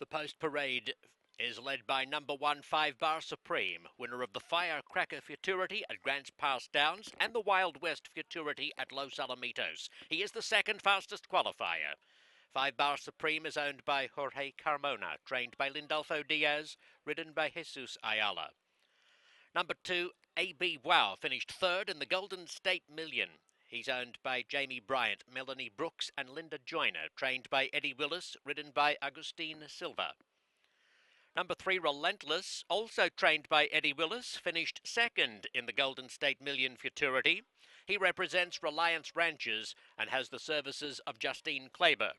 The post parade is led by number one Five Bar Supreme, winner of the Firecracker Futurity at Grants Pass Downs and the Wild West Futurity at Los Alamitos. He is the second fastest qualifier. Five Bar Supreme is owned by Jorge Carmona, trained by Lindolfo Diaz, ridden by Jesus Ayala. Number two, AB Wow, finished third in the Golden State Million. He's owned by Jamie Bryant, Melanie Brooks, and Linda Joyner, trained by Eddie Willis, ridden by Agustin Silva. Number three, Relentless, also trained by Eddie Willis, finished second in the Golden State Million Futurity. He represents Reliance Ranches and has the services of Justine Kleber.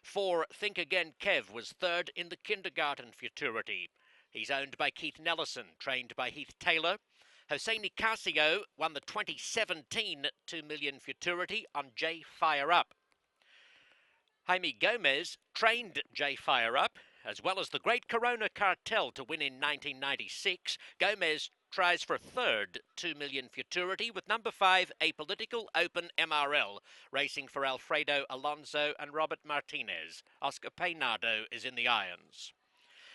Four, Think Again Kev was third in the Kindergarten Futurity. He's owned by Keith Nellison, trained by Heath Taylor. Hosseini Casio won the 2017 2 million Futurity on J Fire Up. Jaime Gomez trained J Fire Up, as well as the Great Corona Cartel to win in 1996. Gomez tries for a third 2 million Futurity with number 5 Apollitical Open MRL racing for Alfredo Alonso and Robert Martinez. Oscar Peinado is in the irons.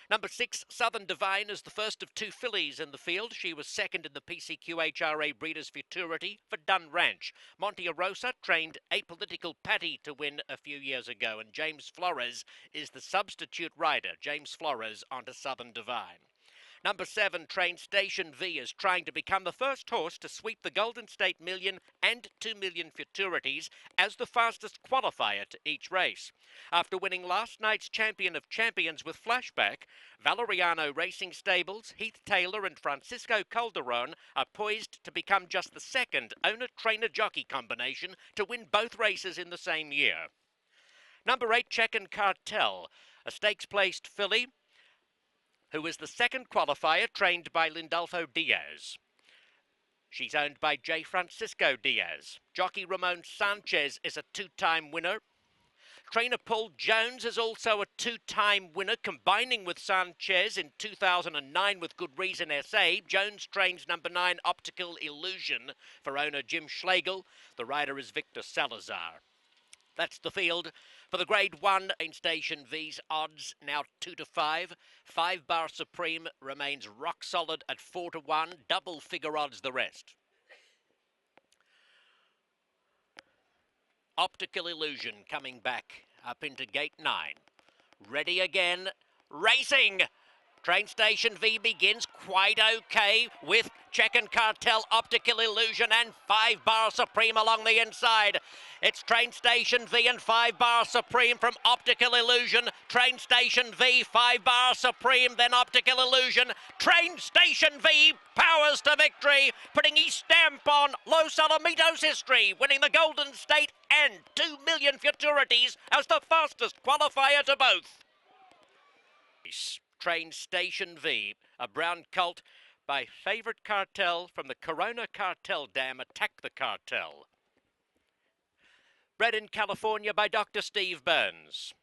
Number six, Southern Divine is the first of two fillies in the field. She was second in the PCQHRA Breeders' Futurity for Dunn Ranch. Monte Rosa trained Apollitical Patty to win a few years ago, and James Flores is the substitute rider. James Flores onto Southern Divine. Number seven, Train Station V, is trying to become the first horse to sweep the Golden State Million and 2 million futurities as the fastest qualifier to each race. After winning last night's Champion of Champions with Flashback, Valeriano Racing Stables, Heath Taylor, and Francisco Calderon are poised to become just the second owner trainer jockey combination to win both races in the same year. Number eight, Check and Cartel, a stakes placed filly who is the second qualifier trained by Lindolfo Diaz. She's owned by J. Francisco Diaz. Jockey Ramon Sanchez is a two-time winner. Trainer Paul Jones is also a two-time winner, combining with Sanchez in 2009 with Good Reason SA. Jones trains number nine Optical Illusion for owner Jim Schlegel. The rider is Victor Salazar. That's the field for the Grade 1 in Station V's odds now 2 to 5. 5 Bar Supreme remains rock solid at 4 to 1. Double figure odds the rest. Optical Illusion coming back up into Gate 9. Ready again. Racing! Train Station V begins quite okay with Check and Cartel, Optical Illusion, and Five Bar Supreme along the inside. It's Train Station V and Five Bar Supreme from Optical Illusion. Train Station V, Five Bar Supreme, then Optical Illusion. Train Station V powers to victory, putting his stamp on Los Alamitos history, winning the Golden State and two million futurities as the fastest qualifier to both. Train Station V, a brown colt by Favorite Cartel from the Corona Cartel Dam Attack the Cartel. Bred in California by Dr. Steve Burns.